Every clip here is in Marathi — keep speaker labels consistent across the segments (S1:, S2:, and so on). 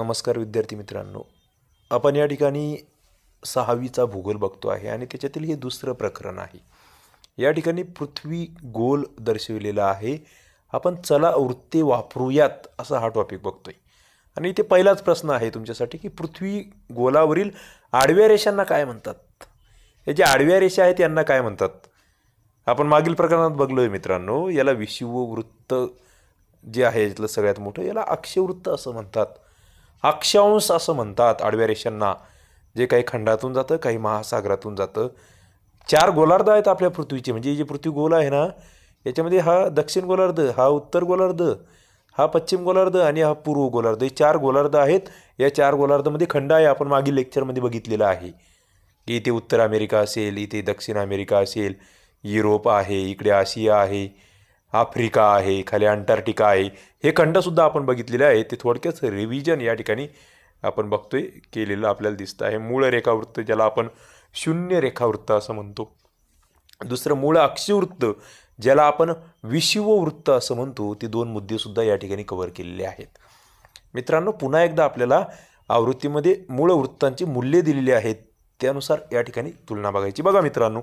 S1: नमस्कार विद्यार्थी मित्रांनो. आपण या ठिकाणी सहावीचा भूगोल बघतो आहे आणि त्याच्यातील हे दुसरं प्रकरण आहे. या ठिकाणी पृथ्वी गोल दर्शविलेला आहे. आपण चला वृत्ते वापरूयात असा हा टॉपिक बघतोय. आणि इथे पहिलाच प्रश्न आहे तुमच्यासाठी की पृथ्वी गोलावरील आडव्या रेषांना काय म्हणतात? हे जे आडव्या रेषा आहेत यांना काय म्हणतात? आपण मागील प्रकरणात बघलोय मित्रांनो याला विषुववृत्त जे आहे यातलं सगळ्यात मोठं याला अक्षवृत्त असं म्हणतात. अक्षांश असं म्हणतात आडव्या रेषांना. जे काही खंडातून जातं काही महासागरातून जातं. चार गोलार्ध आहेत आपल्या पृथ्वीचे. म्हणजे जे पृथ्वी गोल आहे ना याच्यामध्ये हा दक्षिण गोलार्ध हा उत्तर गोलार्ध हा पश्चिम गोलार्ध आणि हा पूर्व गोलार्ध. हे चार गोलार्ध आहेत. या चार गोलार्धमध्ये खंड आहे. आपण मागील लेक्चरमध्ये बघितलेला आहे. की इथे उत्तर अमेरिका असेल इथे दक्षिण अमेरिका असेल युरोप आहे इकडे आशिया आहे आफ्रिका आहे खाली अंटार्क्टिका आहे. हे खंडसुद्धा आपण बघितलेले आहे ते थोडक्यात रिव्हिजन या ठिकाणी आपण बघतोय. केलेलं आपल्याला दिसतं आहे. मूळ रेखावृत्त ज्याला आपण शून्य रेखावृत्त असं म्हणतो. दुसरं मूळ अक्षवृत्त ज्याला आपण विषुववृत्त असं म्हणतो. ते दोन मुद्देसुद्धा या ठिकाणी कव्हर केलेले आहेत. मित्रांनो पुन्हा एकदा आपल्याला आवृत्तीमध्ये मूळ वृत्तांची मूल्ये दिलेली आहेत. त्यानुसार या ठिकाणी तुलना बघायची. बघा मित्रांनो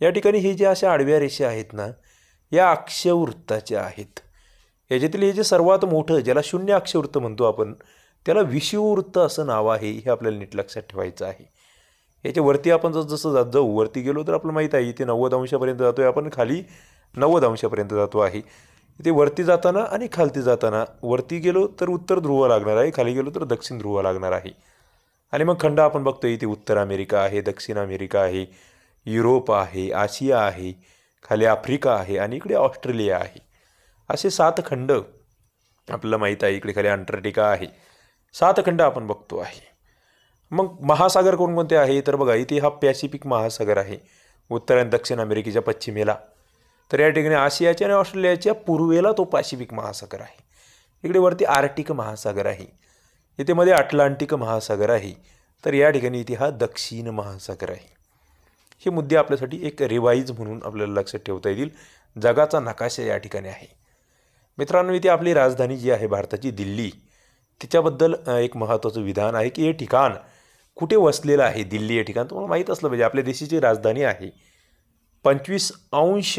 S1: या ठिकाणी हे जे अशा आडव्या रेषा आहेत ना या अक्षवृत्ताच्या आहेत. याच्यातील हे जे सर्वात मोठं ज्याला शून्य अक्षवृत्त म्हणतो आपण त्याला विषुववृत्त असं नाव आहे हे आपल्याला नीट लक्षात ठेवायचं आहे. याच्या वरती आपण जसं जसं जात जाऊ वरती गेलो तर आपलं माहीत आहे इथे नव्वद अंशापर्यंत जातो आहे आपण खाली नव्वद अंशापर्यंत जातो आहे. इथे वरती जाताना आणि खालती जाताना वरती गेलो तर उत्तर ध्रुव लागणार आहे खाली गेलो तर दक्षिण ध्रुव लागणार आहे. आणि मग खंड आपण बघतो इथे उत्तर अमेरिका आहे दक्षिण अमेरिका आहे युरोप आहे आशिया आहे खाली आफ्रिका आहे आणि इकडे ऑस्ट्रेलिया आहे. असे सात खंड आपल्याला माहीत आहे इकडे खाली अंटार्क्टिका आहे. सात खंड आपण बघतो आहे. मग महासागर कोणकोणते आहे? तर बघा इथे हा पॅसिफिक महासागर आहे. उत्तर आणि दक्षिण अमेरिकेच्या पश्चिमेला. तर या ठिकाणी आशियाच्या आणि ऑस्ट्रेलियाच्या पूर्वेला तो पॅसिफिक महासागर आहे. इकडे वरती आर्टिक महासागर आहे. इथे मध्ये अटलांटिक महासागर आहे. तर या ठिकाणी इथे हा दक्षिण महासागर आहे. हे मुद्दे आपल्यासाठी एक रिवाईज म्हणून आपल्याला लक्षात ठेवता येतील. जगाचा नकाशा या ठिकाणी आहे. मित्रांनो इथे आपली राजधानी जी आहे भारताची दिल्ली तिच्याबद्दल एक महत्त्वाचं विधान आहे की हे ठिकाण कुठे वसलेलं आहे दिल्ली हे ठिकाण? तुम्हाला माहीत असलं पाहिजे आपल्या देशाची राजधानी आहे पंचवीस अंश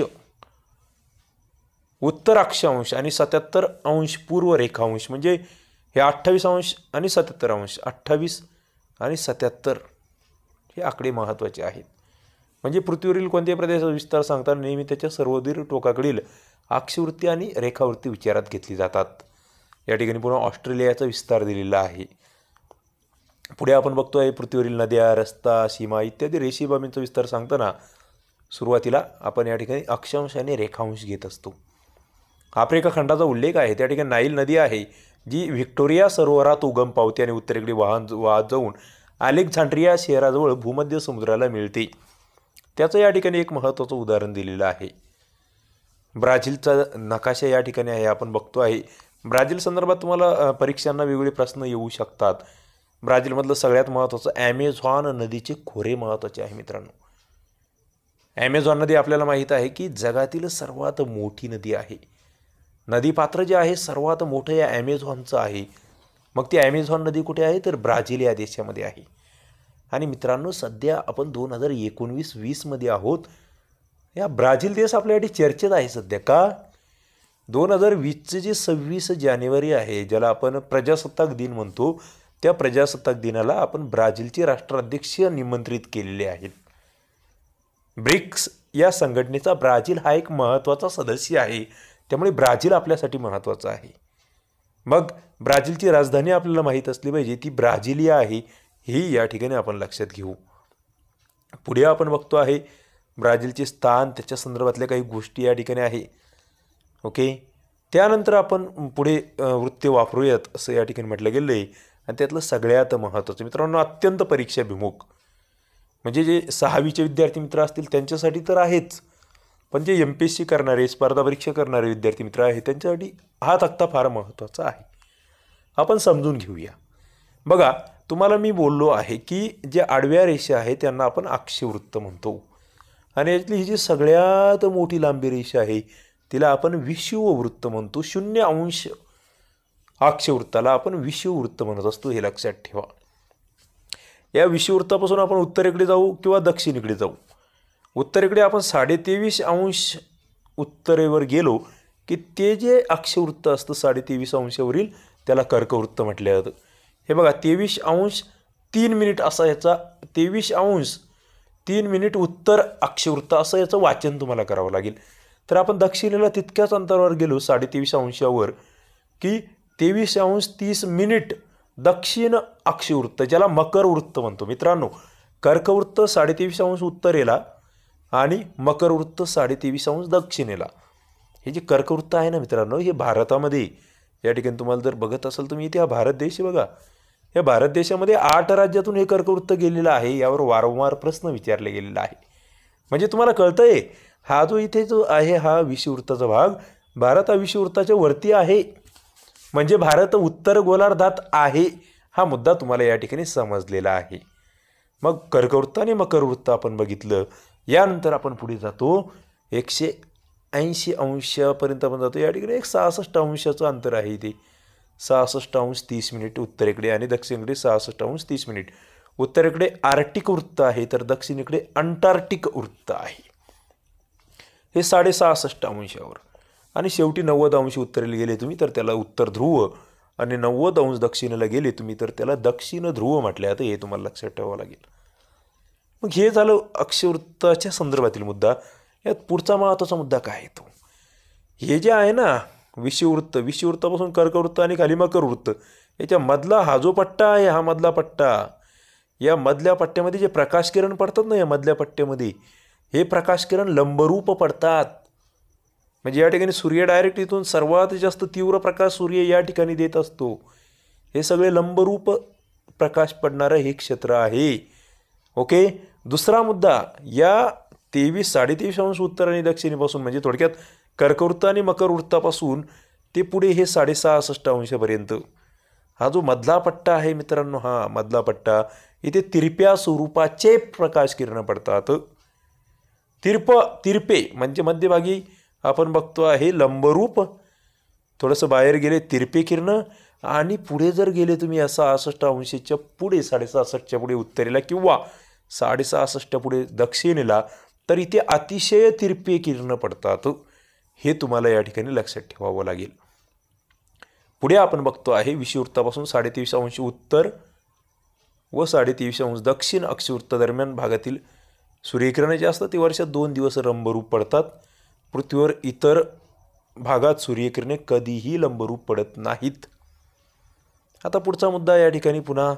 S1: उत्तर अक्षांश आणि सत्याहत्तर अंश पूर्व रेखांश म्हणजे हे अठ्ठावीस अंश आणि सत्याहत्तर अंश अठ्ठावीस आणि सत्याहत्तर हे आकडे महत्त्वाचे आहेत. म्हणजे पृथ्वीवरील कोणत्याही प्रदेशाचा विस्तार सांगताना नेहमी त्याच्या सर्वोदीर टोकाकडील अक्षवृत्ती आणि रेखावृत्ती विचारात घेतली जातात. या ठिकाणी पुन्हा ऑस्ट्रेलियाचा विस्तार दिलेला आहे. पुढे आपण बघतो आहे पृथ्वीवरील नद्या रस्ता सीमा इत्यादी रेषीबाबींचा विस्तार सांगताना सुरुवातीला आपण या ठिकाणी अक्षांश आणि रेखांश घेत असतो. आफ्रिका खंडाचा उल्लेख आहे. त्या ठिकाणी नाईल नदी आहे जी व्हिक्टोरिया सरोवरात उगम पावते आणि उत्तरेकडे वाहन वाहत जाऊन अलेक्झांड्रिया शहराजवळ भूमध्य समुद्राला मिळते. त्याचं या ठिकाणी एक महत्त्वाचं उदाहरण दिलेलं आहे. ब्राझीलचा नकाशा या ठिकाणी आहे आपण बघतो आहे. ब्राझील संदर्भात तुम्हाला परीक्षांना वेगवेगळे प्रश्न येऊ शकतात. ब्राझीलमधलं सगळ्यात महत्त्वाचं ॲमेझॉन नदीचे खोरे महत्त्वाचे आहे मित्रांनो. ॲमेझॉन नदी आपल्याला माहीत आहे की जगातील सर्वात मोठी नदी आहे. नदीपात्र जे आहे सर्वात मोठं या ॲमेझॉनचं आहे. मग ती ॲमेझॉन नदी कुठे आहे? तर ब्राझील या देशामध्ये आहे. आणि मित्रांनो सध्या आपण दोन हजार एकोणवीस वीसमध्ये आहोत. या ब्राझील देश आपल्यासाठी चर्चेत आहे सध्या का? दोन हजार वीसचे जे सव्वीस जानेवारी आहे ज्याला आपण प्रजासत्ताक दिन म्हणतो त्या प्रजासत्ताक दिनाला आपण ब्राझीलचे राष्ट्राध्यक्ष निमंत्रित केलेले आहेत. ब्रिक्स या संघटनेचा ब्राझील हा एक महत्त्वाचा सदस्य आहे. त्यामुळे ब्राझील आपल्यासाठी महत्त्वाचा आहे. मग ब्राझीलची राजधानी आपल्याला माहीत असली पाहिजे ती ब्राझिलिया आहे. ही या ठिकाणी आपण लक्षात घेऊ. पुढे आपण बघतो आहे ब्राझीलचे स्थान त्याच्या संदर्भातल्या काही गोष्टी या ठिकाणी आहे. ओके? त्यानंतर आपण पुढे वृत्ते वापरूयात असं या ठिकाणी म्हटलं गेलं आहे आणि त्यातलं सगळ्यात महत्त्वाचं मित्रांनो अत्यंत परीक्षाभिमुख. म्हणजे जे सहावीचे विद्यार्थी मित्र असतील त्यांच्यासाठी तर आहेच. पण जे एम पी एस सी करणारे स्पर्धा परीक्षा करणारे विद्यार्थी मित्र आहेत त्यांच्यासाठी हा तक्ता फार महत्त्वाचा आहे. आपण समजून घेऊया. बघा तुम्हाला मी बोललो आहे की जे आडव्या रेषा आहेत त्यांना आपण अक्षवृत्त म्हणतो. आणि यातली ही जी सगळ्यात मोठी लांबी रेषा आहे तिला आपण विषुववृत्त म्हणतो. शून्य अंश अक्षवृत्ताला आपण विषुववृत्त म्हणत असतो हे लक्षात ठेवा. या विषुववृत्तापासून आपण उत्तरेकडे जाऊ किंवा दक्षिणेकडे जाऊ? उत्तरेकडे आपण साडेतेवीस अंश उत्तरेवर गेलो की ते जे अक्षवृत्त असतं साडेतेवीस अंशावरील त्याला कर्कवृत्त म्हटलं जातं. हे बघा तेवीस अंश तीन मिनिट असा याचा तेवीस अंश तीन मिनिट उत्तर अक्षवृत्त असं याचं वाचन तुम्हाला करावं लागेल. तर आपण दक्षिणेला तितक्याच अंतरावर गेलो साडेतेवीस अंशावर की तेवीस अंश तीस मिनिट दक्षिण अक्षवृत्त ज्याला मकर वृत्त म्हणतो. मित्रांनो कर्कवृत्त साडेतेवीस अंश उत्तरेला आणि मकरवृत्त साडेतेवीस अंश दक्षिणेला. हे जे कर्कवृत्त आहे ना मित्रांनो हे भारतामध्ये या ठिकाणी तुम्हाला जर बघत असाल तुम्ही इथे हा भारत देश बघा. या भारत देशामध्ये आठ राज्यातून हे कर्कवृत्त गेलेलं आहे यावर वारंवार प्रश्न विचारले गेलेला आहे म्हणजे तुम्हाला कळतंय हा जो इथे जो आहे हा विषुवृत्ताचा भाग भारत हा विषुवृत्ताच्या वरती आहे. म्हणजे भारत उत्तर गोलार्धात आहे हा मुद्दा तुम्हाला या ठिकाणी समजलेला आहे. मग कर्कवृत्त आणि मकरवृत्त आपण बघितलं यानंतर आपण पुढे जातो. एकशे ऐंशी अंशापर्यंत आपण जातो. या ठिकाणी एक सहासष्ट अंशाचं अंतर आहे इथे. सहासष्ट अंश तीस मिनिट उत्तरेकडे आणि दक्षिणेकडे सहासष्ट अंश तीस मिनिट. उत्तरेकडे आर्टिक वृत्त आहे तर दक्षिणेकडे अंटार्क्टिक वृत्त आहे. हे साडेसहासष्ट अंशावर. आणि शेवटी नव्वद अंश उत्तरेला गेले तुम्ही तर त्याला उत्तर ध्रुव आणि नव्वद अंश दक्षिणेला गेले तुम्ही तर त्याला दक्षिण ध्रुव म्हटले. आता हे तुम्हाला लक्षात ठेवावं लागेल. मग हे झालं अक्षवृत्ताच्या संदर्भातील मुद्दा. यात पुढचा महत्त्वाचा मुद्दा काय येतो हे जे आहे ना विषुवृत्त विषुवृत्तापासून कर्कवृत्त आणि खाली मकरवृत्त याच्या मधला हा जो पट्टा आहे हा मधला पट्टा या मधल्या पट्ट्यामध्ये जे प्रकाश किरण पडतात ना या मधल्या पट्ट्यामध्ये हे प्रकाश किरण लंबरूप पडतात. म्हणजे या ठिकाणी सूर्य डायरेक्ट इथून सर्वात जास्त तीव्र प्रकाश सूर्य या ठिकाणी देत असतो. हे सगळे लंबरूप प्रकाश पडणारं हे क्षेत्र आहे. ओके? दुसरा मुद्दा या तेवीस साडेतेवीस अंश उत्तर आणि दक्षिणेपासून म्हणजे थोडक्यात कर्कवृत्त आणि मकर वृत्तापासून ते पुढे हे साडेसहासष्ट अंशापर्यंत. हा जो मधला पट्टा आहे मित्रांनो हा मधला पट्टा इथे तिरप्या स्वरूपाचे प्रकाश किरण पडतात. तिरप तिरपे म्हणजे मध्यभागी आपण बघतो आहे लंबरूप. थोडंसं बाहेर गेले तिरपे किरण आणि पुढे जर गेले तुम्ही या सहासष्ट अंशीच्या पुढे साडेसहासष्टच्या पुढे उत्तरेला किंवा साडेसहासष्ट पुढे दक्षिणेला तर इथे अतिशय तिरपी किरणं पडतात. हे तुम्हाला या ठिकाणी लक्षात ठेवावं लागेल. पुढे आपण बघतो आहे विषुवृत्तापासून साडेतेवीस अंश उत्तर व साडेतेवीस अंश दक्षिण अक्षवृत्तादरम्यान भागातील सूर्यकिरण जे असतात ते वर्षात दोन दिवस लंबरूप पडतात. पृथ्वीवर इतर भागात सूर्यकिरणे कधीही लंबरूप पडत नाहीत. आता पुढचा मुद्दा या ठिकाणी पुन्हा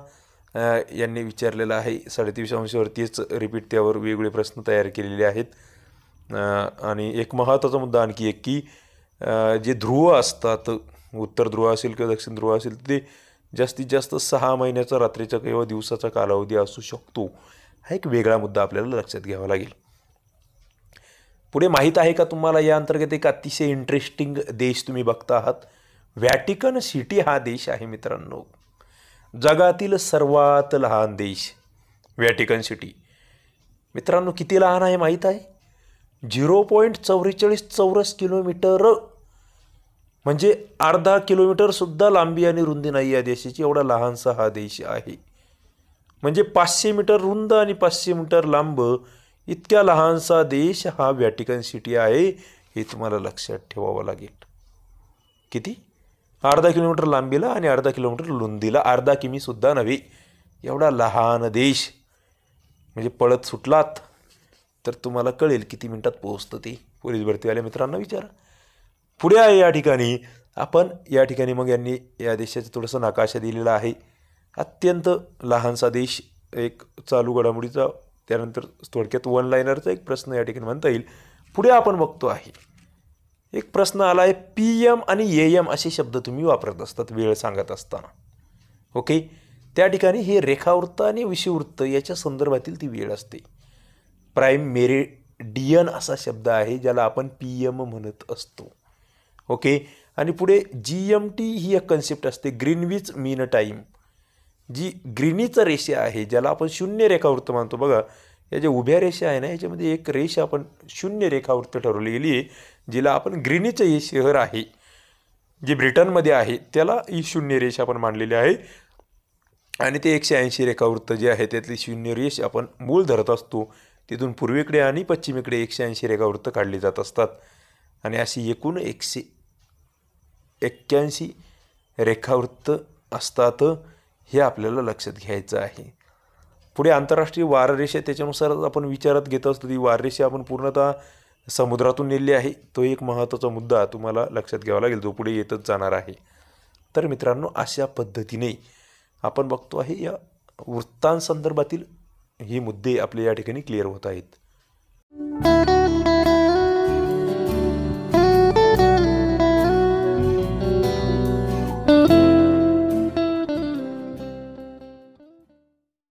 S1: यांनी विचारलेला आहे. साडेतीस अंशावरतीच रिपीट त्यावर वेगवेगळे प्रश्न तयार केलेले आहेत. आणि एक महत्त्वाचा मुद्दा आणखी एक की जे ध्रुव असतात उत्तर ध्रुव असेल किंवा दक्षिण ध्रुव असेल ते जास्तीत जास्त सहा महिन्याचा रात्रीचा किंवा दिवसाचा कालावधी असू शकतो. हा एक वेगळा मुद्दा आपल्याला लक्षात घ्यावा लागेल. पुढे माहीत आहे का तुम्हाला या अंतर्गत एक अतिशय इंटरेस्टिंग देश तुम्ही बघता आहात? व्हॅटिकन सिटी हा देश आहे मित्रांनो. जगातील सर्वात लहान देश व्हॅटिकन सिटी. मित्रांनो किती लहान आहे माहीत आहे? झिरो पॉईंट चौवेचाळीस चौरस किलोमीटर. म्हणजे अर्धा किलोमीटरसुद्धा लांबी आणि रुंदी नाही या देशाची. एवढा लहानसा हा देश आहे. म्हणजे पाचशे मीटर रुंद आणि पाचशे मीटर लांब इतक्या लहानसा देश हा व्हॅटिकन सिटी आहे हे तुम्हाला लक्षात ठेवावं लागेल. किती? अर्धा किलोमीटर लांबीला आणि अर्धा किलोमीटर रुंदीला. अर्धा किमीसुद्धा नव्हे. एवढा लहान देश. म्हणजे पळत सुटलात तर तुम्हाला कळेल किती मिनटात पोहोचतं ते. पोलीस भरतीवाल्या मित्रांना विचारा. पुढे आहे या ठिकाणी. आपण या ठिकाणी मग यांनी या देशाचं थोडंसं नकाशा दिलेला आहे. अत्यंत लहानसा देश. एक चालू घडामोडीचा त्यानंतर थोडक्यात वन लाईनरचा एक प्रश्न या ठिकाणी म्हणता येईल. पुढे आपण बघतो आहे. एक प्रश्न आला आहे पी एम आणि ए एम असे शब्द तुम्ही वापरत असतात वेळ सांगत असताना. ओके त्या ठिकाणी हे रेखावृत्त आणि विषुवृत्त याच्या संदर्भातील ती वेळ असते. प्राईम मेरिडियन असा शब्द आहे ज्याला आपण पी एम म्हणत असतो. ओके आणि पुढे जी एम टी ही एक कन्सेप्ट असते ग्रीनविच मीन टाईम जी ग्रीनीचं रेषा आहे ज्याला आपण शून्य रेखावृत्त मानतो बघा या ज्या उभ्या रेषा आहे ना याच्यामध्ये एक रेषा आपण शून्य रेखावृत्त ठरवली गेली आहे जिला आपण ग्रीनीचं हे शहर आहे जे ब्रिटनमध्ये आहे त्याला ही शून्य रेषा आपण मांडलेली आहे. आणि ते एकशे ऐंशी रेखावृत्त जे आहे त्यातली शून्य रेष आपण मूळ धरत असतो. तिथून पूर्वेकडे आणि पश्चिमेकडे एकशे ऐंशी रेखावृत्त काढली जात असतात. आणि अशी एकूण एकशे एक्क्याऐंशी रेखावृत्त असतात हे आपल्याला लक्षात घ्यायचं आहे. पुढे आंतरराष्ट्रीय वाररेषा त्याच्यानुसार आपण विचारात घेत असतो. ती वाररेषा आपण पूर्णतः समुद्रातून नेली आहे. तो एक महत्त्वाचा मुद्दा तुम्हाला लक्षात घ्यावा लागेल. जो पुढे येतच जाणार आहे. तर मित्रांनो अशा पद्धतीने आपण बघतो आहे या वृत्तांसंदर्भातील हे मुद्दे आपले या ठिकाणी क्लिअर होत आहेत.